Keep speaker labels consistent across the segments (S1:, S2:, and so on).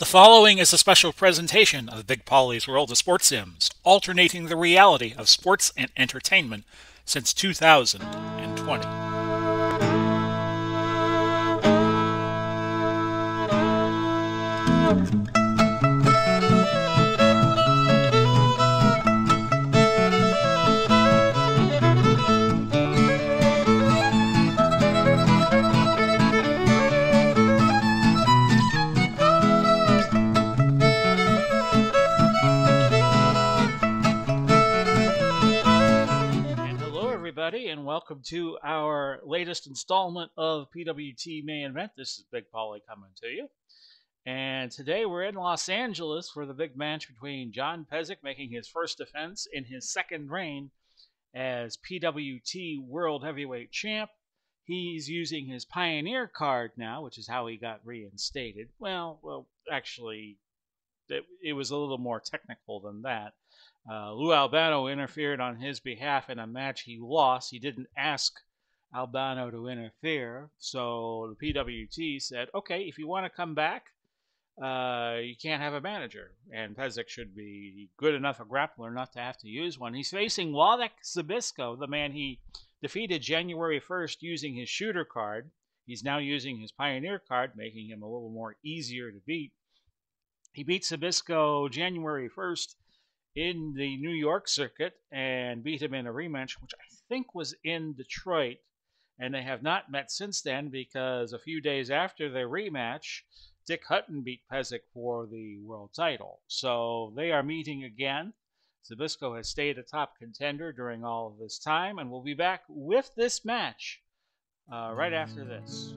S1: The following is a special presentation of Big Pauly's World of Sports Sims, alternating the reality of sports and entertainment since 2020. Everybody, and welcome to our latest installment of PWT Main Event. This is Big Pauly coming to you. And today we're in Los Angeles for the big match between John Pesek making his first defense in his second reign as PWT World Heavyweight Champ. He's using his Pioneer card now, which is how he got reinstated. Well, well, actually, it, it was a little more technical than that. Uh, Lou Albano interfered on his behalf in a match he lost. He didn't ask Albano to interfere, so the PWT said, "Okay, if you want to come back, uh, you can't have a manager." And Pesek should be good enough a grappler not to have to use one. He's facing Wladek Zbyszko, the man he defeated January 1st using his shooter card. He's now using his Pioneer card, making him a little more easier to beat. He beat Zbyszko January 1st in the New York circuit and beat him in a rematch, which I think was in Detroit. And they have not met since then because a few days after their rematch, Dick Hutton beat Pesek for the world title. So they are meeting again. Zbyszko has stayed a top contender during all of this time, and we'll be back with this match uh, right after this.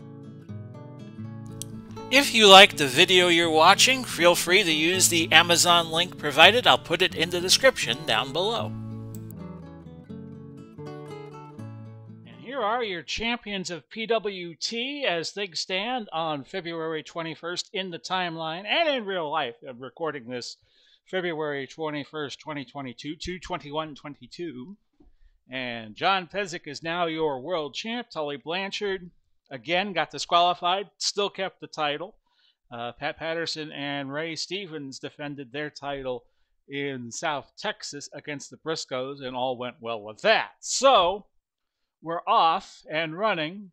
S1: If you like the video you're watching, feel free to use the Amazon link provided. I'll put it in the description down below. And here are your champions of PWT as things stand on February 21st in the timeline and in real life. I'm recording this February 21st, 2022, 22122. And John Pesek is now your world champ. Tully Blanchard again got disqualified, still kept the title. Uh, Pat Patterson and Ray Stevens defended their title in South Texas against the Briscoes, and all went well with that. So we're off and running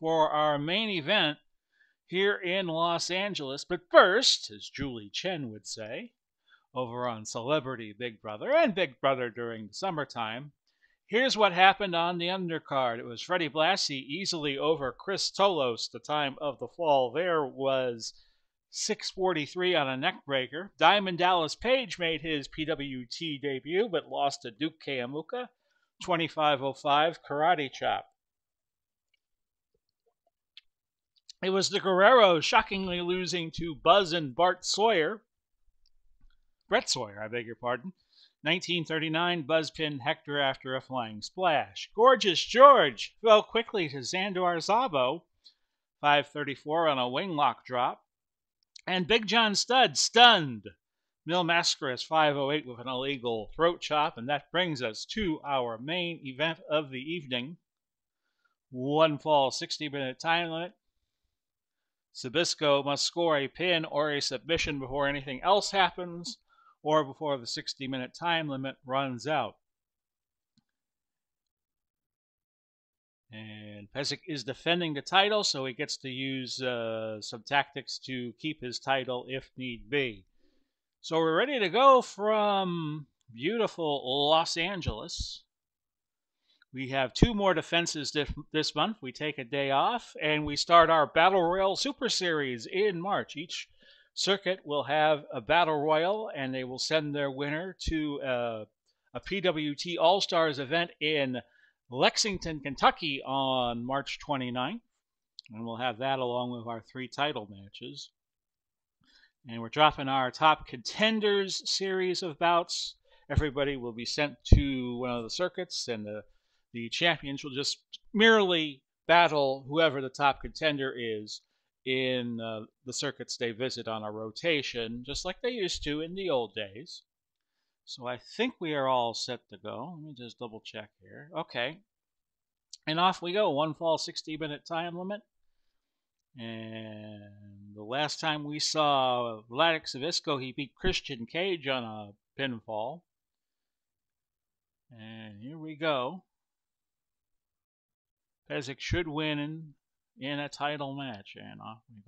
S1: for our main event here in Los Angeles. But first, as Julie Chen would say, over on Celebrity Big Brother and Big Brother during the summertime, Here's what happened on the undercard. It was Freddie Blassie easily over Chris Tolos. The time of the fall there was 643 on a neckbreaker. Diamond Dallas Page made his PWT debut but lost to Duke Keomuka. 2505 karate chop. It was the Guerreros shockingly losing to Buzz and Bart Sawyer. Brett Sawyer, I beg your pardon. 1939, buzz Buzzpin Hector after a flying splash. Gorgeous George fell quickly to Sandor Szabo. 534 on a wing lock drop. And Big John Studd stunned. Mil Mascaras 508 with an illegal throat chop. And that brings us to our main event of the evening. One fall, 60 minute time limit. Zbyszko must score a pin or a submission before anything else happens or before the 60 minute time limit runs out. And Pesek is defending the title, so he gets to use uh, some tactics to keep his title if need be. So we're ready to go from beautiful Los Angeles. We have two more defenses this month. We take a day off and we start our Battle Royal Super Series in March. Each circuit will have a battle royal and they will send their winner to uh, a, a PWT All Stars event in Lexington, Kentucky on March 29th. And we'll have that along with our three title matches. And we're dropping our top contenders series of bouts. Everybody will be sent to one of the circuits, and the, the champions will just merely battle whoever the top contender is in uh, the circuits they visit on a rotation, just like they used to in the old days. So I think we are all set to go. Let me just double check here. Okay. And off we go. One fall, 60 minute time limit. And the last time we saw Wladek Zbyszko, he beat Christian Cage on a pinfall. And here we go. Pesek should win in, a title match. And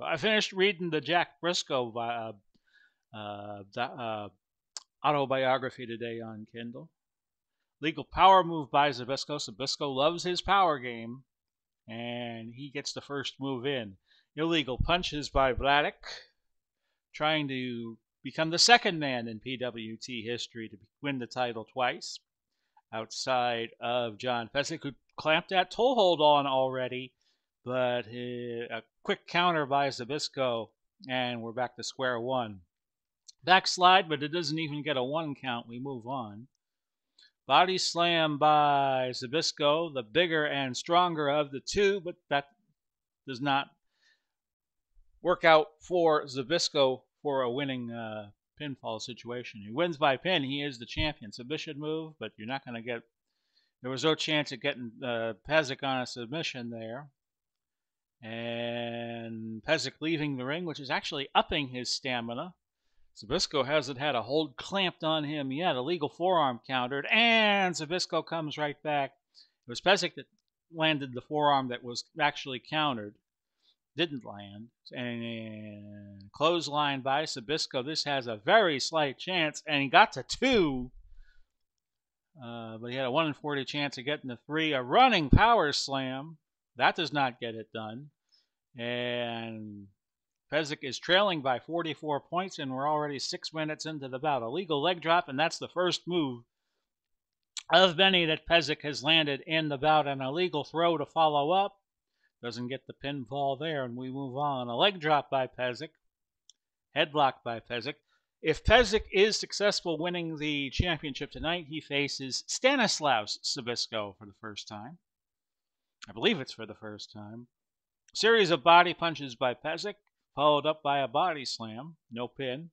S1: I finished reading the Jack Briscoe uh, uh, uh, autobiography today on Kindle. Legal power move by Zbyszko. Zbyszko loves his power game, and he gets the first move in. Illegal punches by Wladek, trying to become the second man in PWT history to win the title twice, outside of John Pesek, who clamped that toehold on already, but a quick counter by Zbyszko, and we're back to square one. Backslide, but it doesn't even get a one count. We move on. Body slam by Zbyszko, the bigger and stronger of the two, but that does not work out for Zbyszko for a winning uh, pinfall situation. He wins by pin. He is the champion. Submission move, but you're not going to get. There was no chance of getting uh, Pesek on a submission there. And Pesek leaving the ring, which is actually upping his stamina. Zbyszko hasn't had a hold clamped on him yet. A legal forearm countered, and Zbyszko comes right back. It was Pesek that landed the forearm that was actually countered. Didn't land. And clothesline by Zbyszko. This has a very slight chance, and he got to two. Uh, but he had a 1 in 40 chance of getting the three. A running power slam. That does not get it done. And Pesek is trailing by 44 points, and we're already six minutes into the bout. A legal leg drop, and that's the first move of many that Pesek has landed in the bout. An illegal throw to follow up. Doesn't get the pinfall there, and we move on. A leg drop by Pesek. Headlock by Pesek. If Pesek is successful winning the championship tonight, he faces Stanislaus Zbyszko for the first time. I believe it's for the first time. Series of body punches by Pesek followed up by a body slam, no pin.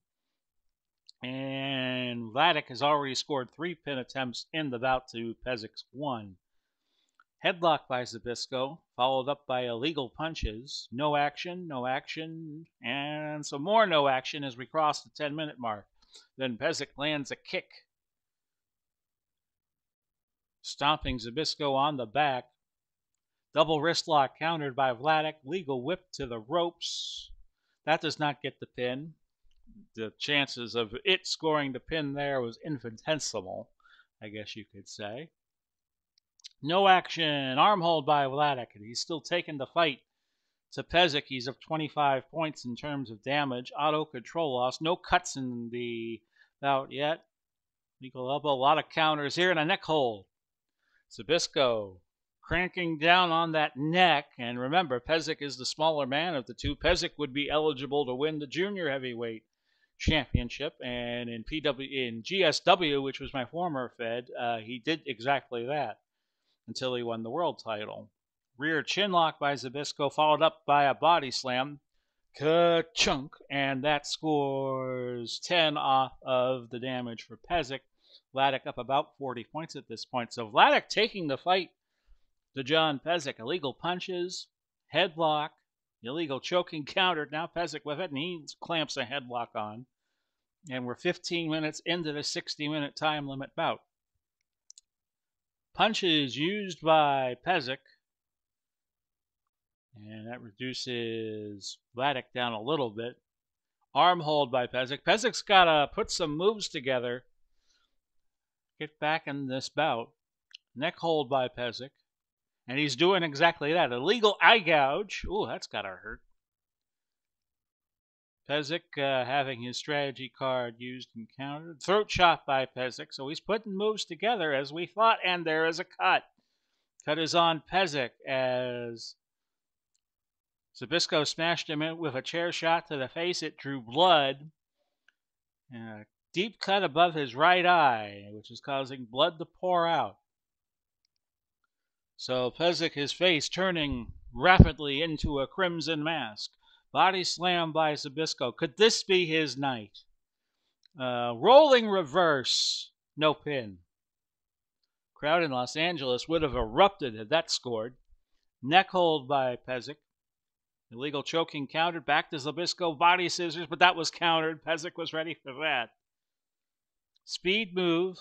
S1: And Wladek has already scored three pin attempts in the bout to Pesek's one. Headlock by Zbyszko, followed up by illegal punches. No action, no action, and some more no action as we cross the 10 minute mark. Then Pesek lands a kick, stomping Zbyszko on the back. Double wrist lock countered by Wladek. Legal whip to the ropes. That does not get the pin. The chances of it scoring the pin there was infinitesimal, I guess you could say. No action. Arm hold by Wladek, and he's still taking the fight to Pesek. He's up 25 points in terms of damage. Auto control loss. No cuts in the bout yet. Legal elbow. A lot of counters here and a neck hold. Zbyszko cranking down on that neck. And remember, Pesek is the smaller man of the two. Pesek would be eligible to win the junior heavyweight championship. And in PW in GSW, which was my former Fed, uh, he did exactly that until he won the world title. Rear chin lock by Zbyszko, followed up by a body slam. Ka-chunk, and that scores 10 off of the damage for Pesek. Wladek up about 40 points at this point. So Wladek taking the fight to John Pesek. Illegal punches, headlock, illegal choking counter. Now Pesek with it, and he clamps a headlock on. And we're 15 minutes into the 60 minute time limit bout. Punches used by Pesek. And that reduces Wladek down a little bit. Arm hold by Pesek. Pesek's got to put some moves together. Get back in this bout. Neck hold by Pesek. And he's doing exactly that. Illegal eye gouge. Ooh, that's got to hurt. Pesek uh, having his strategy card used and countered. Throat chop by Pesek. So he's putting moves together as we thought, and there is a cut. Cut is on Pesek as Zbyszko smashed him in with a chair shot to the face. It drew blood. And a deep cut above his right eye, which is causing blood to pour out. So Pesek, his face turning rapidly into a crimson mask. Body slammed by Zbyszko. Could this be his night? Uh, rolling reverse. No pin. Crowd in Los Angeles would have erupted had that scored. Neck hold by Pesek. Illegal choking countered. Back to Zbyszko, Body scissors, but that was countered. Pesek was ready for that. Speed move.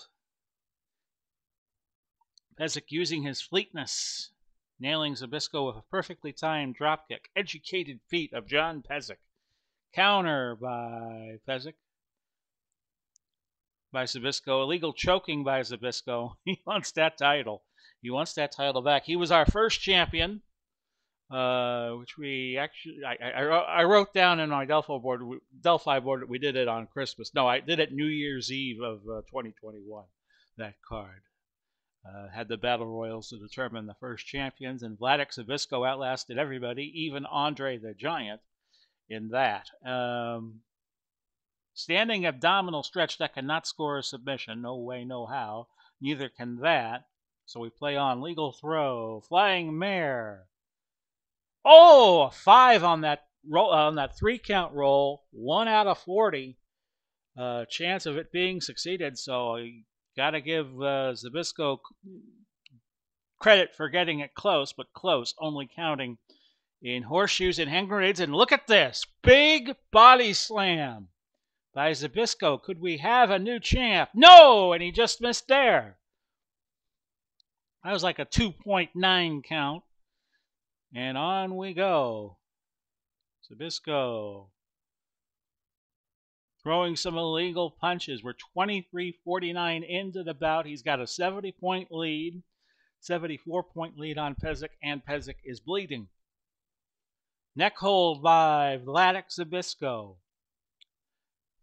S1: Pesek using his fleetness, nailing Zbyszko with a perfectly timed dropkick. Educated feet of John Pesek. Counter by Pesek. By Zbyszko. Illegal choking by Zbyszko. He wants that title. He wants that title back. He was our first champion, uh, which we actually I, I, I, wrote down in my Delphi board Delphi board we did it on Christmas. No, I did it New Year's Eve of uh, 2021. That card. Uh, had the battle royals to determine the first champions, and Wladek Zbyszko outlasted everybody, even Andre the Giant, in that. Um, standing abdominal stretch that cannot score a submission, no way, no how. Neither can that. So we play on legal throw, flying mare. Oh, five on that roll on that three count roll, one out of forty. Uh, chance of it being succeeded. So got to give uh, Zbyszko credit for getting it close, but close, only counting in horseshoes and hand grenades. And look at this big body slam by Zbyszko. Could we have a new champ? No, and he just missed there. That was like a 2.9 count. And on we go. Zbyszko throwing some illegal punches. We're 23-49 into the bout. He's got a 70-point lead, 74-point lead on Pesek, and Pesek is bleeding. Neck hold by Wladek Zbyszko.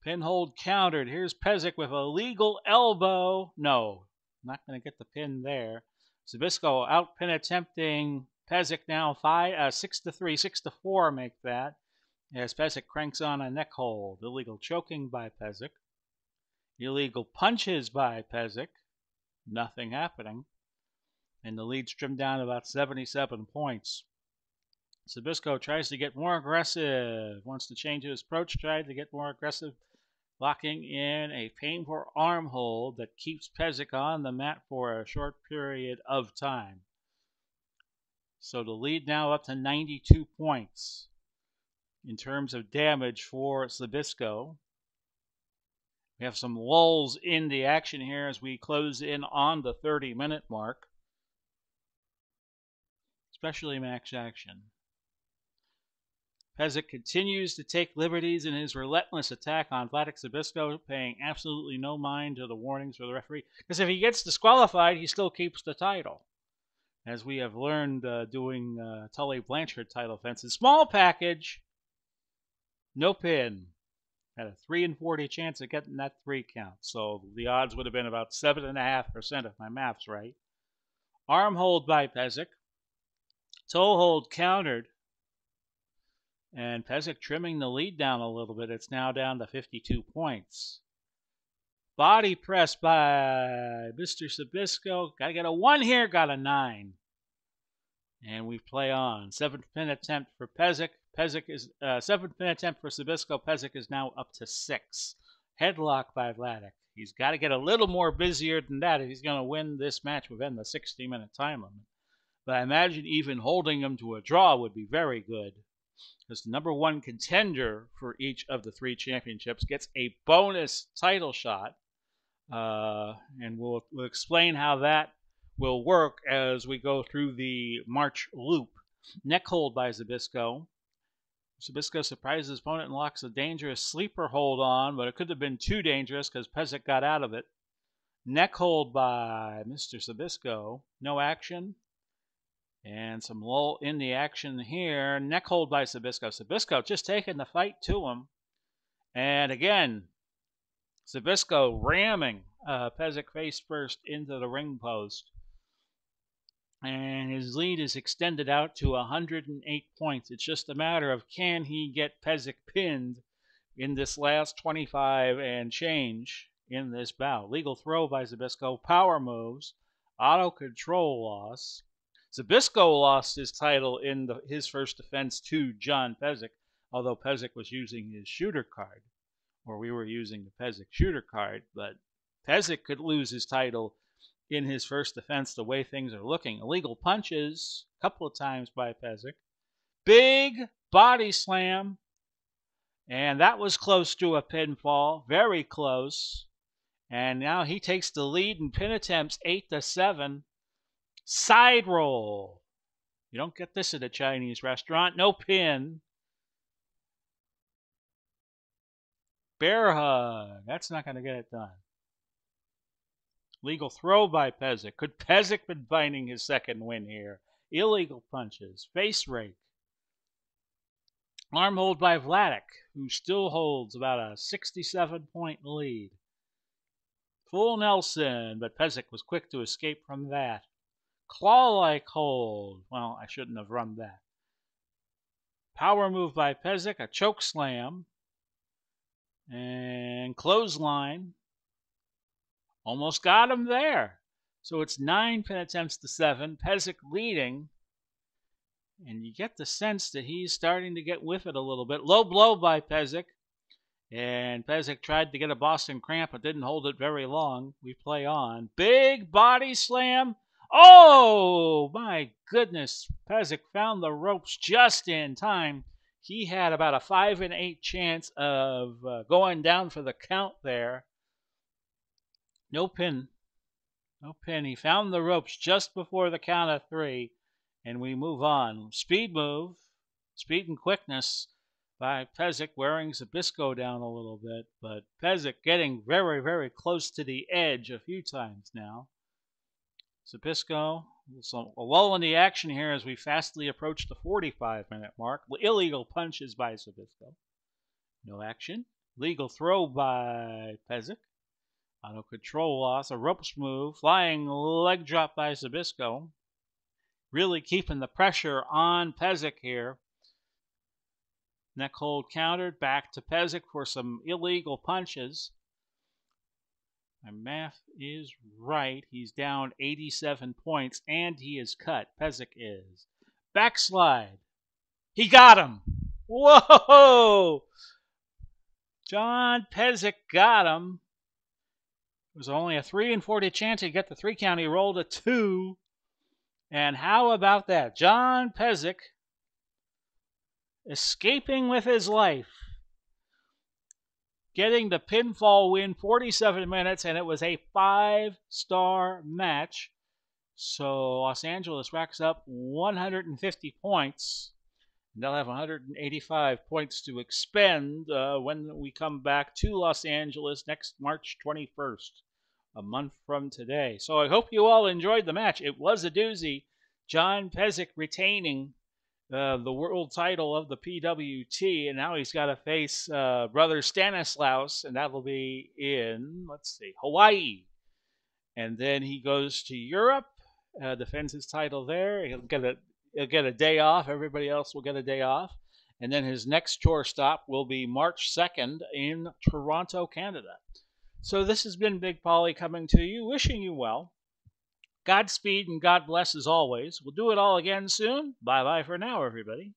S1: Pinhold countered. Here's Pesek with a legal elbow. No, not going to get the pin there. Zbyszko out pin attempting Pesek now five, uh, six to three, six to four make that. As Pesek cranks on a neck hold. Illegal choking by Pesek. Illegal punches by Pesek. Nothing happening. And the lead's trimmed down about 77 points. Zbyszko tries to get more aggressive. Wants to change his approach, tried to get more aggressive locking in a painful arm hold that keeps Pesek on the mat for a short period of time. So the lead now up to 92 points in terms of damage for Zbyszko. We have some lulls in the action here as we close in on the 30 minute mark, especially max action. Pesek continues to take liberties in his relentless attack on Wladek Zbyszko, paying absolutely no mind to the warnings for the referee. Because if he gets disqualified, he still keeps the title. As we have learned uh, doing uh, Tully Blanchard title fences. Small package, no pin. Had a 3 in 40 chance of getting that three count. So the odds would have been about 7.5% if my math's right. Arm hold by Pesek. Toe hold countered and Pesek trimming the lead down a little bit. It's now down to 52 points. Body press by Mr. Zbyszko. Got to get a one here. Got a nine. And we play on. Seventh pin attempt for Pesek. Pesek is uh, seventh pin attempt for Zbyszko. Pesek is now up to six. Headlock by Wladek. He's got to get a little more busier than that if he's going to win this match within the 60 minute time limit. But I imagine even holding him to a draw would be very good because the number one contender for each of the three championships gets a bonus title shot. Uh, and we'll, we'll explain how that will work as we go through the March loop. Neck hold by Zbyszko. Zbyszko surprises his opponent and locks a dangerous sleeper hold on, but it could have been too dangerous because Pesek got out of it. Neck hold by Mr. Zbyszko. No action. And some lull in the action here. Neck hold by Zbyszko. Zbyszko just taking the fight to him. And again, Zbyszko ramming uh, Pesek face first into the ring post. And his lead is extended out to 108 points. It's just a matter of can he get Pesek pinned in this last 25 and change in this bout. Legal throw by Zbyszko, Power moves. Auto control loss. Zbyszko lost his title in the, his first defense to John Pesek, although Pesek was using his shooter card, or we were using the Pesek shooter card. But Pesek could lose his title in his first defense the way things are looking. Illegal punches a couple of times by Pesek. Big body slam. And that was close to a pinfall, very close. And now he takes the lead in pin attempts 8 to 7. Side roll. You don't get this at a Chinese restaurant. No pin. Bear hug. That's not going to get it done. Legal throw by Pesek. Could Pesek been finding his second win here? Illegal punches. Face rake. Arm hold by Wladek, who still holds about a 67 point lead. Full Nelson, but Pesek was quick to escape from that. Claw like hold. Well, I shouldn't have run that. Power move by Pesek, a choke slam. And clothesline. Almost got him there. So it's nine pin attempts to seven. Pesek leading. And you get the sense that he's starting to get with it a little bit. Low blow by Pesek. And Pesek tried to get a Boston crab, but didn't hold it very long. We play on. Big body slam. Oh, my goodness. Pesek found the ropes just in time he had about a five and eight chance of uh, going down for the count there. No pin. No pin. He found the ropes just before the count of three, and we move on. Speed move, speed and quickness by Pesek, wearing Zbyszko down a little bit, but Pesek getting very, very close to the edge a few times now. Zbyszko, so a lull in the action here as we fastly approach the 45 minute mark. Illegal punches by Zbyszko. No action. Legal throw by Pesek. Auto control loss. A ropes move. Flying leg drop by Zbyszko. Really keeping the pressure on Pesek here. Neck hold countered. Back to Pesek for some illegal punches. My math is right. He's down 87 points, and he is cut. Pesek is. Backslide. He got him. Whoa! John Pesek got him. It was only a 3 and 40 chance to get the three count. He rolled a 2. And how about that? John Pesek escaping with his life getting the pinfall win 47 minutes, and it was a five star match. So Los Angeles racks up 150 points. They'll have 185 points to expend uh, when we come back to Los Angeles next March 21st, a month from today. So I hope you all enjoyed the match. It was a doozy. John Pesek retaining uh, the world title of the PWT, and now he's got to face uh, brother Stanislaus, and that'll be in let's see Hawaii, and then he goes to Europe, uh, defends his title there. He'll get a he'll get a day off. Everybody else will get a day off, and then his next tour stop will be March second in Toronto, Canada. So this has been Big Pauly coming to you, wishing you well. Godspeed and God bless as always. We'll do it all again soon. Bye bye for now, everybody.